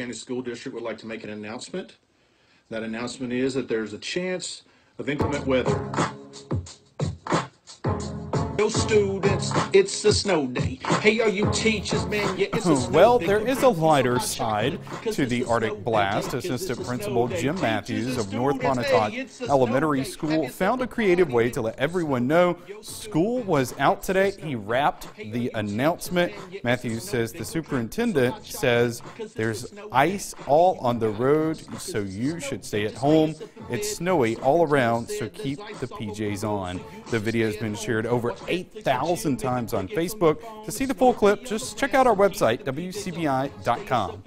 County School District would like to make an announcement. That announcement is that there's a chance of inclement weather. Yo, students, it's a snow day. Hey, are you teachers, man? Yeah, it's a snow Well, day. there is a lighter side to the Arctic Blast. Assistant Principal Jim Matthews of North Pontotoc Elementary School found a creative way to let everyone know school was out today. He rapped the announcement. Matthews says the superintendent says there's ice all on the road, so you should stay at home. It's snowy all around, so keep the PJs on. The video has been shared over 8,000 times on Facebook. To see the full clip, just check out our website, WCBI.com.